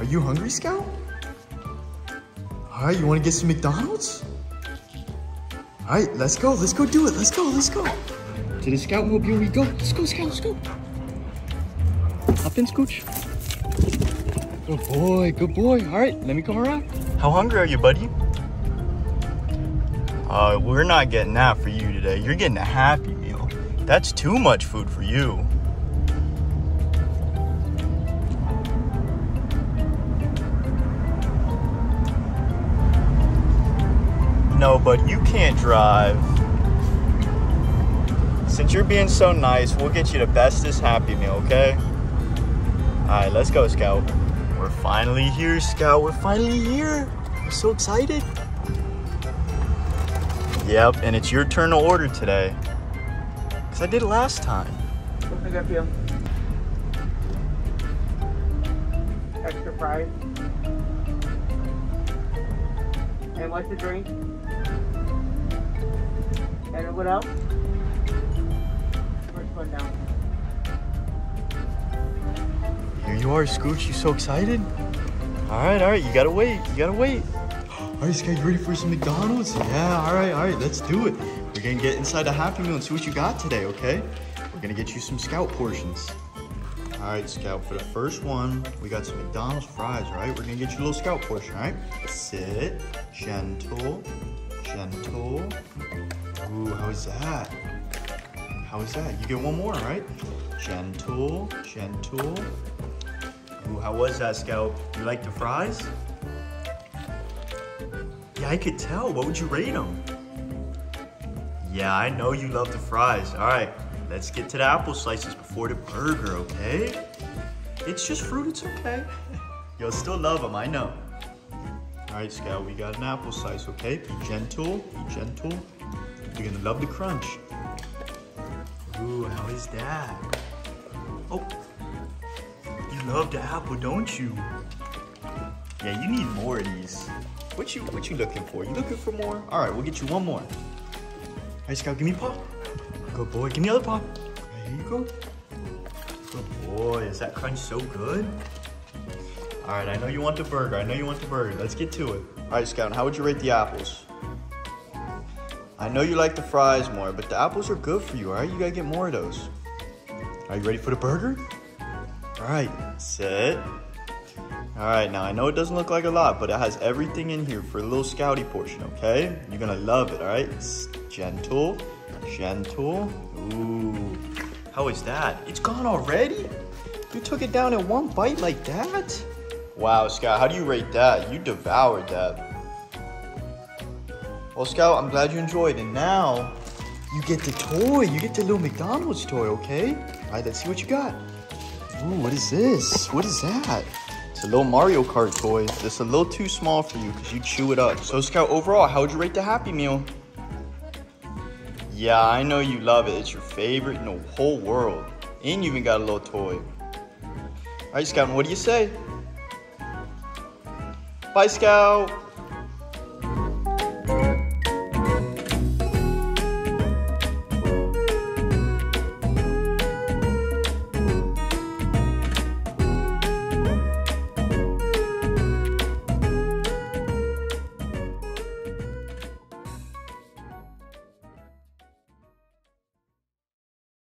Are you hungry, Scout? All right, you want to get some McDonald's? All right, let's go. Let's go do it. Let's go. Let's go. To the Scout Mobile we go. Let's go, Scout. Let's go. Hop in, Scooch. Good boy. Good boy. All right, let me come around. How hungry are you, buddy? Uh, we're not getting that for you today. You're getting a Happy Meal. That's too much food for you. No, but you can't drive. Since you're being so nice, we'll get you the bestest Happy Meal, okay? Alright, let's go, Scout. We're finally here, Scout. We're finally here. I'm so excited. Yep, and it's your turn to order today. Because I did it last time. I got you? Extra fries. And what's the drink? And what else? First one down. Here you are, Scooch. You so excited? All right, all right. You gotta wait. You gotta wait. All right, Scout, you ready for some McDonald's? Yeah, all right, all right. Let's do it. We're gonna get inside the Happy Meal and see what you got today, okay? We're gonna get you some Scout portions. All right, Scout, for the first one, we got some McDonald's fries, all right? We're gonna get you a little Scout portion, all right? Sit, gentle, gentle. Ooh, how is that? How is that? You get one more, right? Gentle, gentle. Ooh, how was that, Scout? You like the fries? Yeah, I could tell. What would you rate them? Yeah, I know you love the fries. All right, let's get to the apple slices before the burger, okay? It's just fruit, it's okay. You'll still love them, I know. All right, Scout, we got an apple slice, okay? Be gentle, be gentle. You're gonna love the crunch. Ooh, how is that? Oh, you love the apple, don't you? Yeah, you need more of these. What you what you looking for? You looking for more? All right, we'll get you one more. All right, Scout, give me a pop. Good boy, give me the other pop. There you go. Good boy, is that crunch so good? All right, I know you want the burger. I know you want the burger. Let's get to it. All right, Scout, how would you rate the apples? I know you like the fries more, but the apples are good for you, all right? You gotta get more of those. Are you ready for the burger? All right, sit. All right, now I know it doesn't look like a lot, but it has everything in here for a little scouty portion, okay? You're gonna love it, all right? It's gentle, gentle. Ooh, how is that? It's gone already? You took it down in one bite like that? Wow, Scout, how do you rate that? You devoured that. Well, Scout, I'm glad you enjoyed, and now you get the toy. You get the little McDonald's toy, okay? All right, let's see what you got. Ooh, what is this? What is that? It's a little Mario Kart toy. It's a little too small for you because you chew it up. So Scout, overall, how would you rate the Happy Meal? Yeah, I know you love it. It's your favorite in the whole world. And you even got a little toy. All right, Scout, what do you say? Bye, Scout.